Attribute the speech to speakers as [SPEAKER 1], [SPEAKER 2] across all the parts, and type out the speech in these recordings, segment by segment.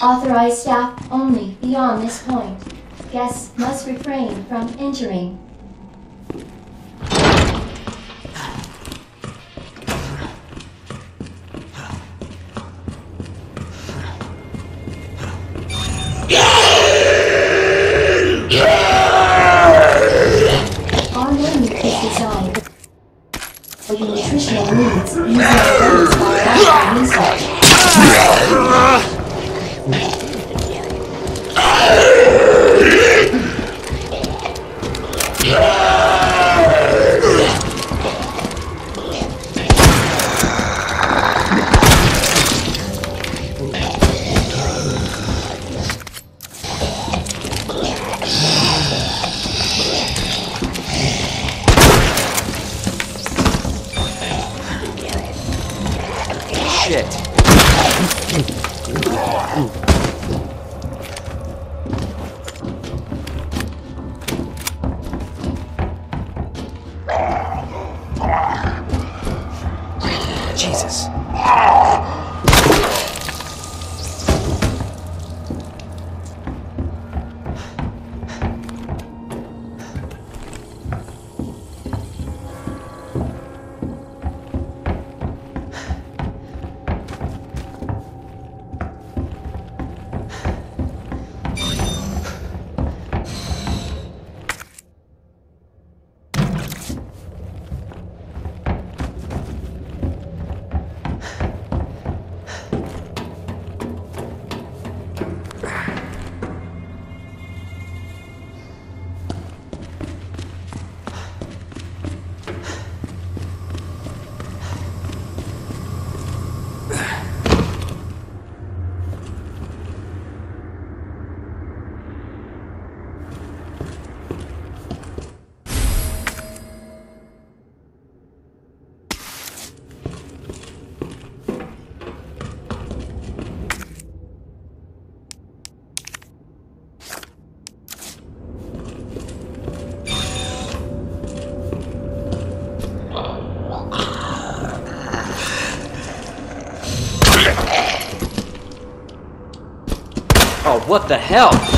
[SPEAKER 1] Authorized staff only beyond this point. Guests must refrain from entering.
[SPEAKER 2] Oh, what the hell?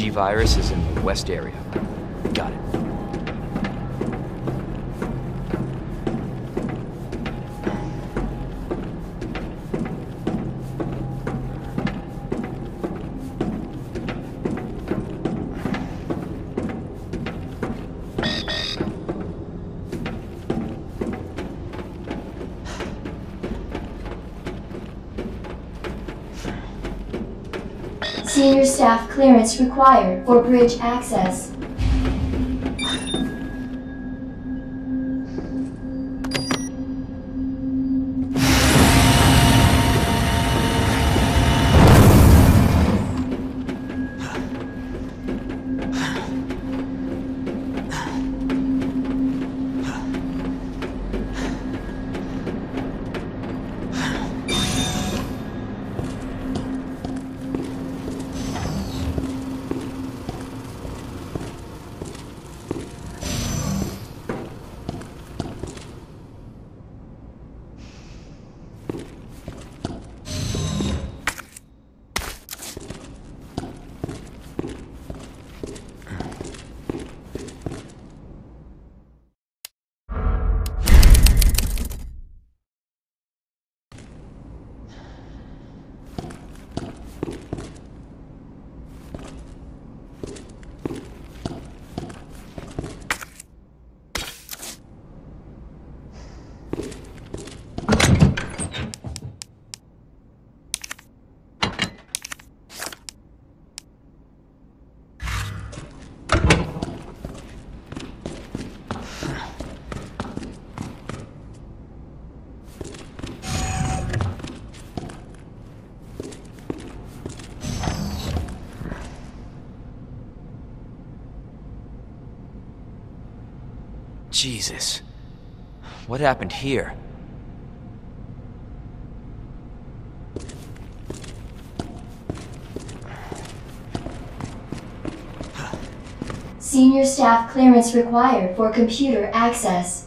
[SPEAKER 2] G virus is in the west area. Got it.
[SPEAKER 1] Staff clearance required for bridge access.
[SPEAKER 2] Jesus. What happened here?
[SPEAKER 1] Senior staff clearance required for computer access.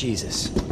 [SPEAKER 2] Jesus.